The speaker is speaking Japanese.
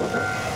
Okay.